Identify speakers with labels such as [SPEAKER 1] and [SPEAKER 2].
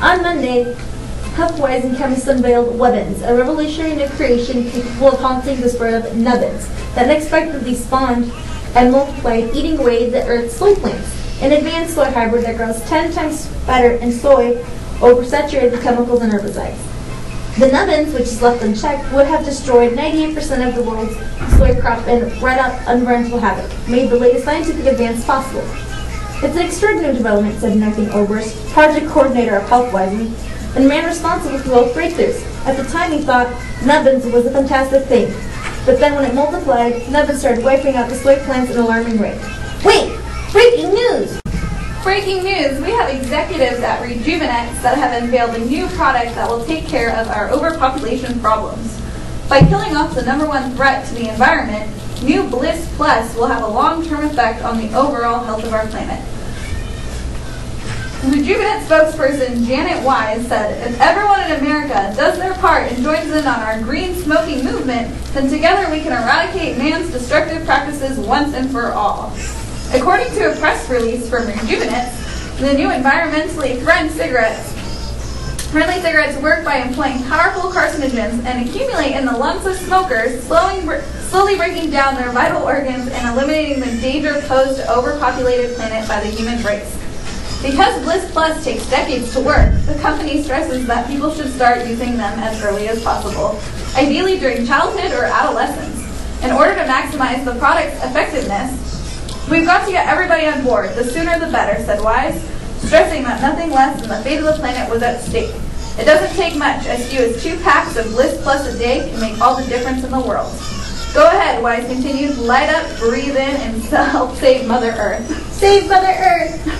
[SPEAKER 1] On Monday, Huff and chemists unveiled Wubbins, a revolutionary new creation capable of halting the spread of nubbins that unexpectedly spawned and multiplied, eating away the Earth's soy plants. An advanced soy hybrid that grows 10 times better in soy oversaturated with chemicals and herbicides. The nubbins, which is left unchecked, would have destroyed 98% of the world's soy crop and right up unpreventable havoc, made the latest scientific advance possible. It's an extraordinary development, said Nathan Oberst, project coordinator of HelthWyzer, and man responsible for both breakthroughs. At the time, he thought nubbins was a fantastic thing. But then when it multiplied, nubbins started wiping out the soy plants at an alarming rate. Wait! Breaking news!
[SPEAKER 2] Breaking news, we have executives at Rejuvenex that have unveiled a new product that will take care of our overpopulation problems. By killing off the number one threat to the environment, new Blyss Pluss will have a long-term effect on the overall health of our planet. Rejuvenate spokesperson Janet Wise said, if everyone in America does their part and joins in on our green smoking movement, then together we can eradicate man's destructive practices once and for all. According to a press release from Rejuvenate, the new environmentally friendly cigarettes Friendly cigarettes work by employing powerful carcinogens and accumulate in the lungs of smokers, slowing, slowly breaking down their vital organs and eliminating the danger posed to overpopulated planet by the human race. Because Blyss Pluss takes decades to work, the company stresses that people should start using them as early as possible, ideally during childhood or adolescence. In order to maximize the product's effectiveness, we've got to get everybody on board. The sooner the better, said Wise, stressing that nothing less than the fate of the planet was at stake. It doesn't take much. As few as two packs of Blyss Pluss a day can make all the difference in the world. Go ahead, Wise continues. Light up, breathe in, and help save Mother Earth.
[SPEAKER 1] Save Mother Earth!